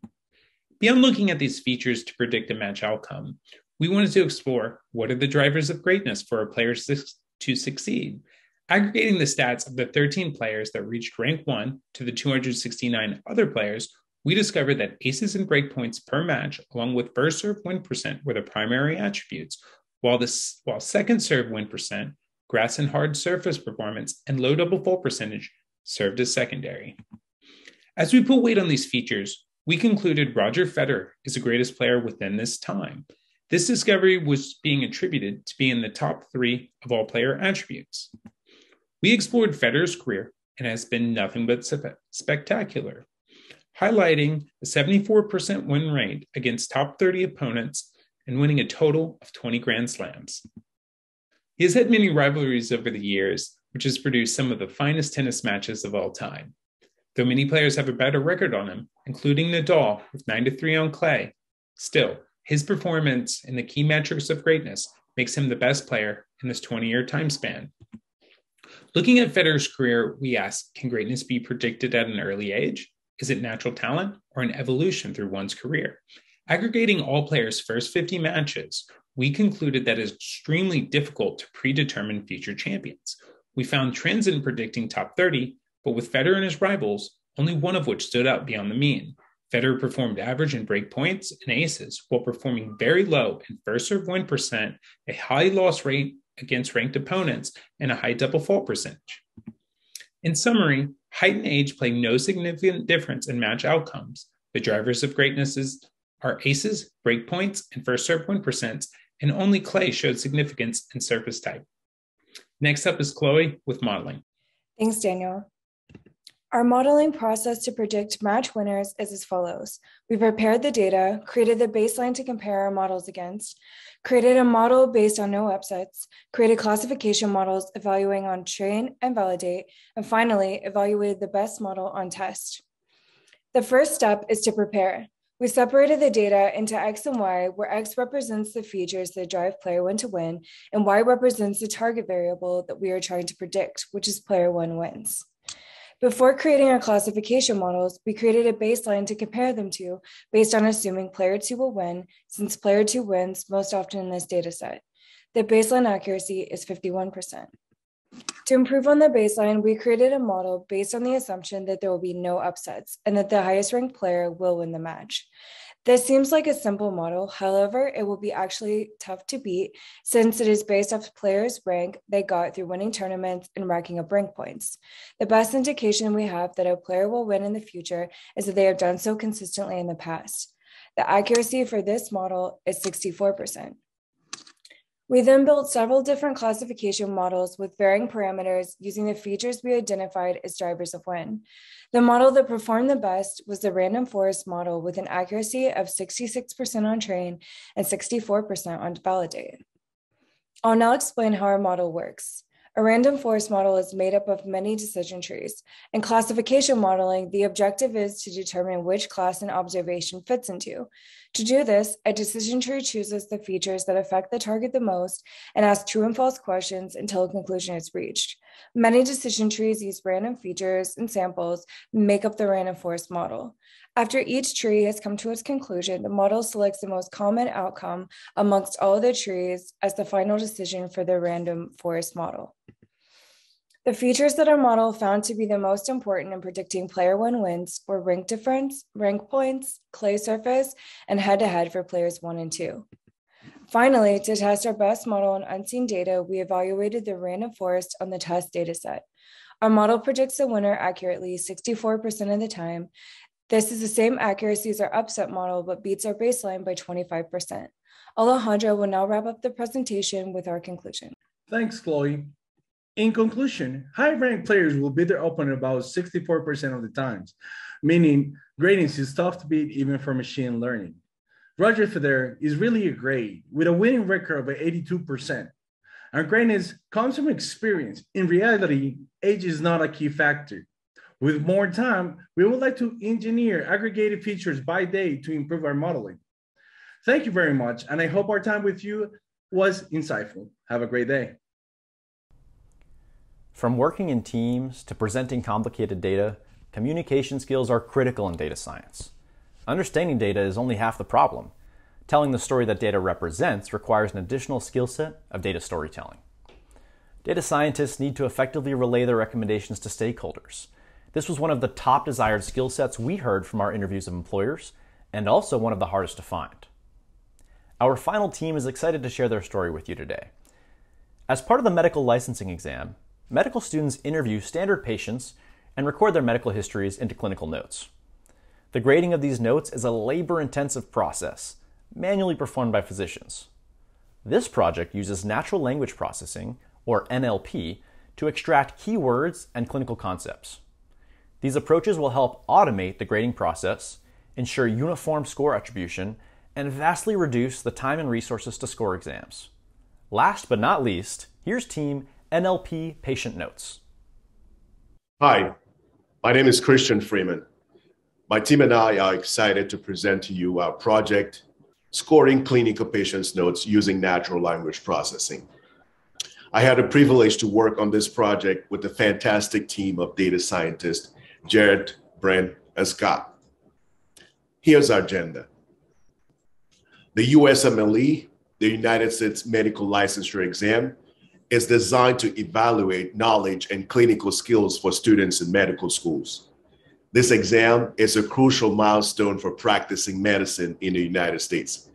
Beyond looking at these features to predict a match outcome, we wanted to explore what are the drivers of greatness for a player to succeed. Aggregating the stats of the 13 players that reached rank 1 to the 269 other players, we discovered that aces and breakpoints per match, along with first serve win percent, were the primary attributes, while, this, while second serve win percent, grass and hard surface performance, and low double fault percentage served as secondary. As we put weight on these features, we concluded Roger Federer is the greatest player within this time. This discovery was being attributed to being in the top three of all player attributes. We explored Federer's career and has been nothing but spectacular, highlighting a 74% win rate against top 30 opponents and winning a total of 20 Grand Slams. He has had many rivalries over the years, which has produced some of the finest tennis matches of all time. Though many players have a better record on him, including Nadal with 9 3 on clay, still, his performance in the key metrics of greatness makes him the best player in this 20 year time span. Looking at Federer's career, we ask can greatness be predicted at an early age? Is it natural talent or an evolution through one's career? Aggregating all players' first 50 matches, we concluded that it's extremely difficult to predetermine future champions. We found trends in predicting top 30 but with Federer and his rivals, only one of which stood out beyond the mean. Federer performed average in break points and aces while performing very low in first serve win percent, a high loss rate against ranked opponents, and a high double fault percentage. In summary, height and age play no significant difference in match outcomes. The drivers of greatnesses are aces, break points, and first serve win percents, and only clay showed significance in surface type. Next up is Chloe with modeling. Thanks, Daniel. Our modeling process to predict match winners is as follows. We prepared the data, created the baseline to compare our models against, created a model based on no upsets, created classification models evaluating on train and validate, and finally evaluated the best model on test. The first step is to prepare. We separated the data into X and Y, where X represents the features that drive player one to win, and Y represents the target variable that we are trying to predict, which is player one wins. Before creating our classification models, we created a baseline to compare them to based on assuming player two will win, since player two wins most often in this data set. The baseline accuracy is 51%. To improve on the baseline, we created a model based on the assumption that there will be no upsets and that the highest ranked player will win the match. This seems like a simple model. However, it will be actually tough to beat since it is based off players' rank they got through winning tournaments and racking up rank points. The best indication we have that a player will win in the future is that they have done so consistently in the past. The accuracy for this model is 64%. We then built several different classification models with varying parameters using the features we identified as drivers of win. The model that performed the best was the random forest model with an accuracy of 66% on train and 64% on validate. I'll now explain how our model works. A random forest model is made up of many decision trees. In classification modeling, the objective is to determine which class an observation fits into. To do this, a decision tree chooses the features that affect the target the most and asks true and false questions until a conclusion is reached. Many decision trees use random features and samples make up the random forest model. After each tree has come to its conclusion, the model selects the most common outcome amongst all the trees as the final decision for the random forest model. The features that our model found to be the most important in predicting player one wins were rank difference, rank points, clay surface, and head to head for players one and two. Finally, to test our best model on unseen data, we evaluated the random forest on the test dataset. Our model predicts the winner accurately 64% of the time. This is the same accuracy as our upset model, but beats our baseline by 25%. Alejandro will now wrap up the presentation with our conclusion. Thanks, Chloe. In conclusion, high-ranked players will beat their opponent about 64% of the times, meaning grading is tough to beat even for machine learning. Roger Federer is really a grade with a winning record of 82%. Our greatness comes from experience. In reality, age is not a key factor. With more time, we would like to engineer aggregated features by day to improve our modeling. Thank you very much, and I hope our time with you was insightful. Have a great day. From working in teams to presenting complicated data, communication skills are critical in data science. Understanding data is only half the problem. Telling the story that data represents requires an additional skill set of data storytelling. Data scientists need to effectively relay their recommendations to stakeholders. This was one of the top desired skill sets we heard from our interviews of employers, and also one of the hardest to find. Our final team is excited to share their story with you today. As part of the medical licensing exam, medical students interview standard patients and record their medical histories into clinical notes. The grading of these notes is a labor intensive process, manually performed by physicians. This project uses natural language processing, or NLP, to extract keywords and clinical concepts. These approaches will help automate the grading process, ensure uniform score attribution, and vastly reduce the time and resources to score exams. Last but not least, here's Team NLP Patient Notes. Hi, my name is Christian Freeman. My team and I are excited to present to you our project, Scoring Clinical Patients Notes Using Natural Language Processing. I had the privilege to work on this project with a fantastic team of data scientists, Jared, Brent, and Scott. Here's our agenda. The USMLE, the United States Medical Licensure Exam, is designed to evaluate knowledge and clinical skills for students in medical schools. This exam is a crucial milestone for practicing medicine in the United States.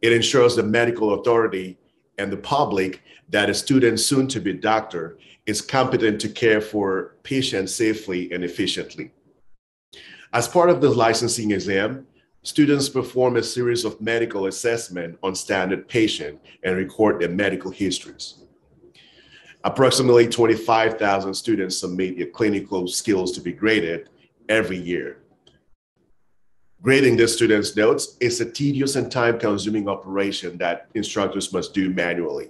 It ensures the medical authority and the public that a student soon to be doctor is competent to care for patients safely and efficiently. As part of the licensing exam, students perform a series of medical assessment on standard patient and record their medical histories. Approximately 25,000 students submit their clinical skills to be graded every year. Grading the students' notes is a tedious and time consuming operation that instructors must do manually.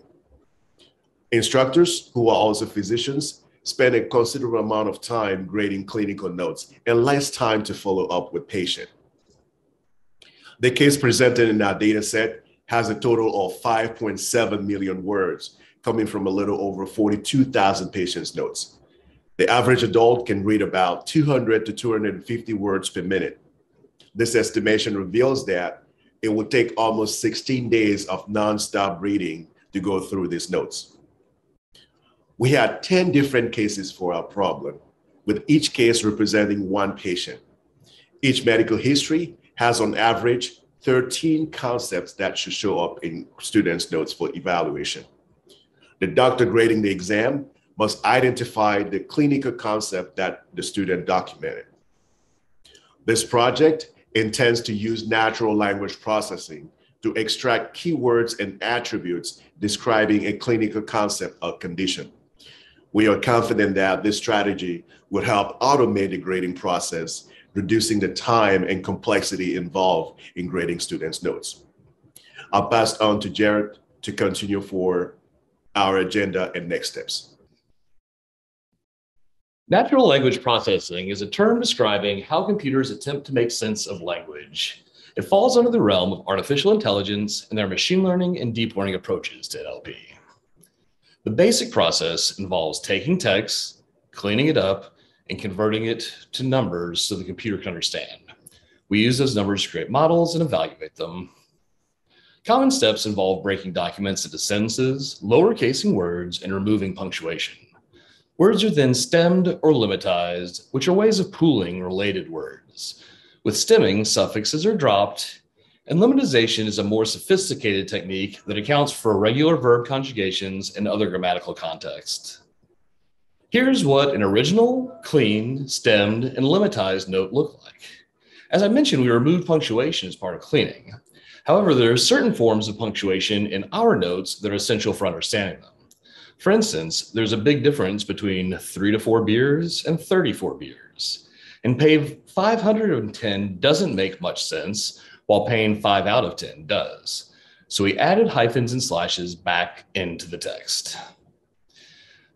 Instructors, who are also physicians, spend a considerable amount of time grading clinical notes and less time to follow up with patient. The case presented in our data set has a total of 5.7 million words coming from a little over 42,000 patients' notes. The average adult can read about 200 to 250 words per minute. This estimation reveals that it would take almost 16 days of nonstop reading to go through these notes. We had 10 different cases for our problem, with each case representing one patient. Each medical history has, on average, 13 concepts that should show up in students' notes for evaluation. The doctor grading the exam must identify the clinical concept that the student documented. This project intends to use natural language processing to extract keywords and attributes describing a clinical concept or condition. We are confident that this strategy would help automate the grading process, reducing the time and complexity involved in grading students' notes. I'll pass on to Jared to continue for our agenda and next steps. Natural language processing is a term describing how computers attempt to make sense of language. It falls under the realm of artificial intelligence and their machine learning and deep learning approaches to NLP. The basic process involves taking text, cleaning it up, and converting it to numbers so the computer can understand. We use those numbers to create models and evaluate them. Common steps involve breaking documents into sentences, lowercasing words, and removing punctuation. Words are then stemmed or lemmatized, which are ways of pooling related words. With stemming, suffixes are dropped, and lemmatization is a more sophisticated technique that accounts for irregular verb conjugations and other grammatical contexts. Here's what an original, clean, stemmed, and lemmatized note look like. As I mentioned, we removed punctuation as part of cleaning. However, there are certain forms of punctuation in our notes that are essential for understanding them. For instance, there's a big difference between three to four beers and 34 beers. And pay 510 doesn't make much sense, while paying five out of 10 does. So we added hyphens and slashes back into the text.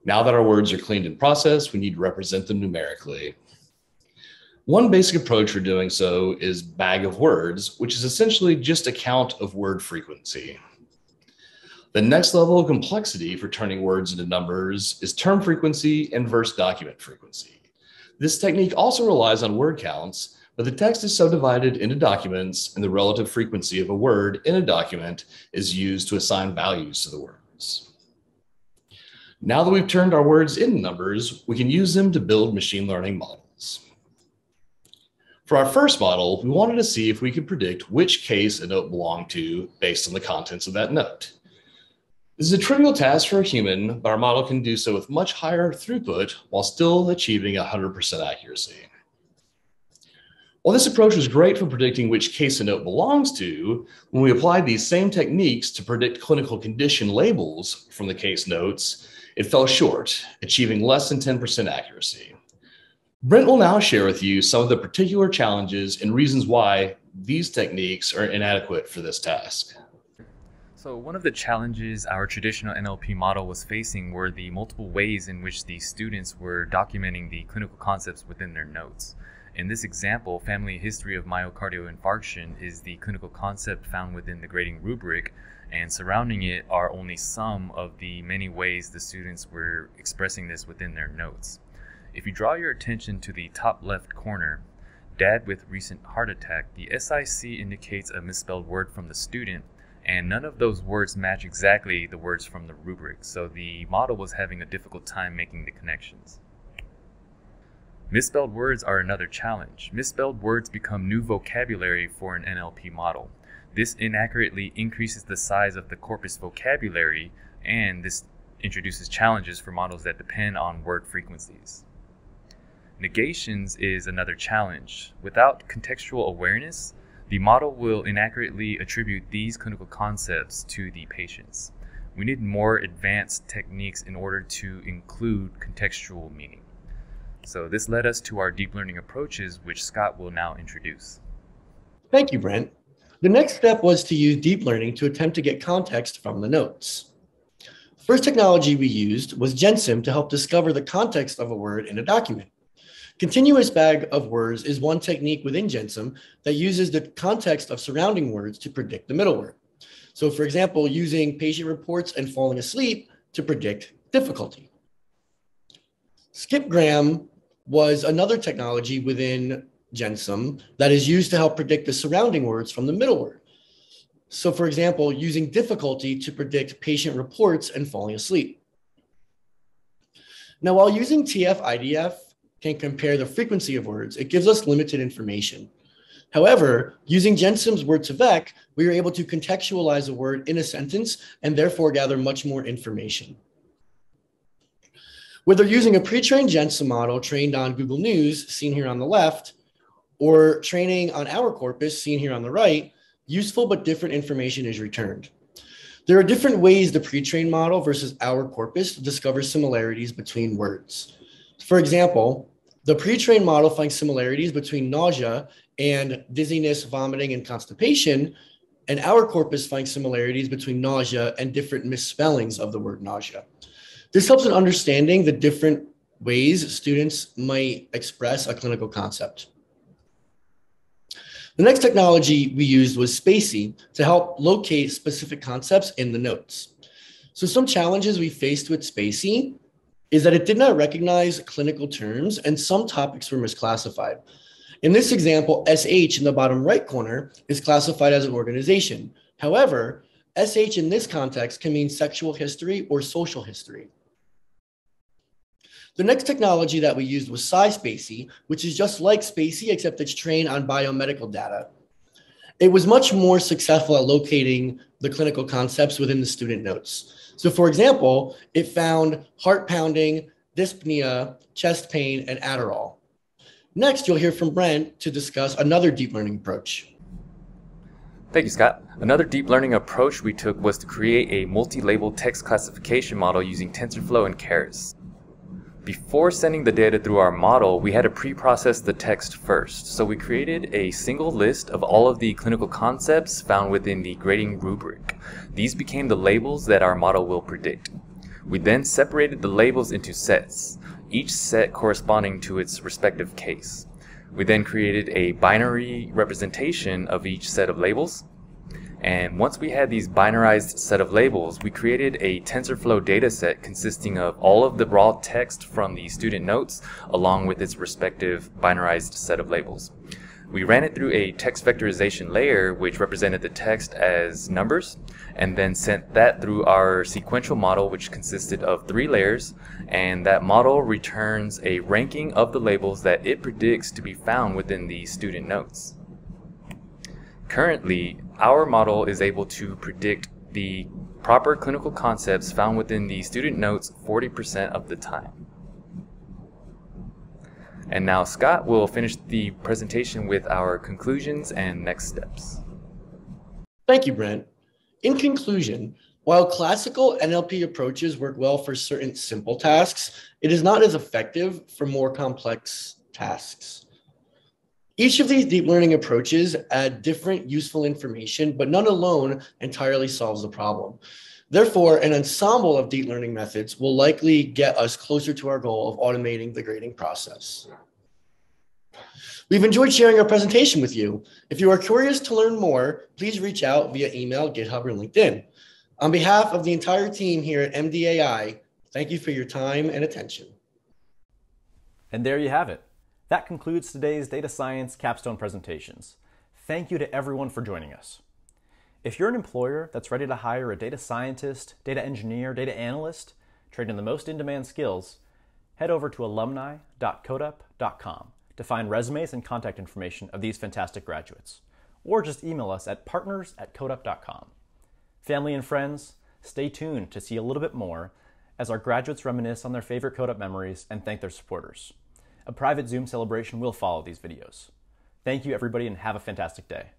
Now that our words are cleaned and processed, we need to represent them numerically. One basic approach for doing so is bag of words, which is essentially just a count of word frequency. The next level of complexity for turning words into numbers is term frequency inverse document frequency. This technique also relies on word counts, but the text is subdivided into documents and the relative frequency of a word in a document is used to assign values to the words. Now that we've turned our words into numbers, we can use them to build machine learning models. For our first model, we wanted to see if we could predict which case a note belonged to based on the contents of that note. This is a trivial task for a human, but our model can do so with much higher throughput while still achieving 100% accuracy. While this approach was great for predicting which case a note belongs to, when we applied these same techniques to predict clinical condition labels from the case notes, it fell short, achieving less than 10% accuracy. Brent will now share with you some of the particular challenges and reasons why these techniques are inadequate for this task. So one of the challenges our traditional NLP model was facing were the multiple ways in which the students were documenting the clinical concepts within their notes. In this example, family history of myocardial infarction is the clinical concept found within the grading rubric, and surrounding it are only some of the many ways the students were expressing this within their notes. If you draw your attention to the top left corner, Dad with recent heart attack, the SIC indicates a misspelled word from the student and none of those words match exactly the words from the rubric, so the model was having a difficult time making the connections. Misspelled words are another challenge. Misspelled words become new vocabulary for an NLP model. This inaccurately increases the size of the corpus vocabulary, and this introduces challenges for models that depend on word frequencies. Negations is another challenge. Without contextual awareness, the model will inaccurately attribute these clinical concepts to the patients. We need more advanced techniques in order to include contextual meaning. So this led us to our deep learning approaches, which Scott will now introduce. Thank you, Brent. The next step was to use deep learning to attempt to get context from the notes. First technology we used was Gensim to help discover the context of a word in a document. Continuous bag of words is one technique within Gensim that uses the context of surrounding words to predict the middle word. So for example, using patient reports and falling asleep to predict difficulty. Skipgram was another technology within Gensim that is used to help predict the surrounding words from the middle word. So for example, using difficulty to predict patient reports and falling asleep. Now, while using TF-IDF can compare the frequency of words, it gives us limited information. However, using Gensim's word2vec, we are able to contextualize a word in a sentence and therefore gather much more information. Whether using a pre-trained GenSim model trained on Google News, seen here on the left, or training on our corpus, seen here on the right, useful but different information is returned. There are different ways the pre-trained model versus our corpus discovers similarities between words. For example, the pre-trained model finds similarities between nausea and dizziness, vomiting, and constipation, and our corpus finds similarities between nausea and different misspellings of the word nausea. This helps in understanding the different ways students might express a clinical concept. The next technology we used was spaCy to help locate specific concepts in the notes. So some challenges we faced with spaCy is that it did not recognize clinical terms and some topics were misclassified. In this example, SH in the bottom right corner is classified as an organization. However, SH in this context can mean sexual history or social history. The next technology that we used was SciSpaCy, which is just like spaCy, except it's trained on biomedical data. It was much more successful at locating the clinical concepts within the student notes. So for example, it found heart pounding, dyspnea, chest pain, and Adderall. Next, you'll hear from Brent to discuss another deep learning approach. Thank you, Scott. Another deep learning approach we took was to create a multi-label text classification model using TensorFlow and Keras. Before sending the data through our model, we had to pre-process the text first. So we created a single list of all of the clinical concepts found within the grading rubric. These became the labels that our model will predict. We then separated the labels into sets, each set corresponding to its respective case. We then created a binary representation of each set of labels and once we had these binarized set of labels, we created a TensorFlow dataset consisting of all of the raw text from the student notes along with its respective binarized set of labels. We ran it through a text vectorization layer which represented the text as numbers and then sent that through our sequential model which consisted of three layers and that model returns a ranking of the labels that it predicts to be found within the student notes. Currently, our model is able to predict the proper clinical concepts found within the student notes 40% of the time. And now Scott will finish the presentation with our conclusions and next steps. Thank you, Brent. In conclusion, while classical NLP approaches work well for certain simple tasks, it is not as effective for more complex tasks. Each of these deep learning approaches add different useful information, but none alone entirely solves the problem. Therefore, an ensemble of deep learning methods will likely get us closer to our goal of automating the grading process. We've enjoyed sharing our presentation with you. If you are curious to learn more, please reach out via email, GitHub, or LinkedIn. On behalf of the entire team here at MDAI, thank you for your time and attention. And there you have it. That concludes today's data science capstone presentations. Thank you to everyone for joining us. If you're an employer that's ready to hire a data scientist, data engineer, data analyst, trained in the most in-demand skills, head over to alumni.codeup.com to find resumes and contact information of these fantastic graduates, or just email us at partners at codup.com. Family and friends, stay tuned to see a little bit more as our graduates reminisce on their favorite Codeup memories and thank their supporters. A private Zoom celebration will follow these videos. Thank you, everybody, and have a fantastic day.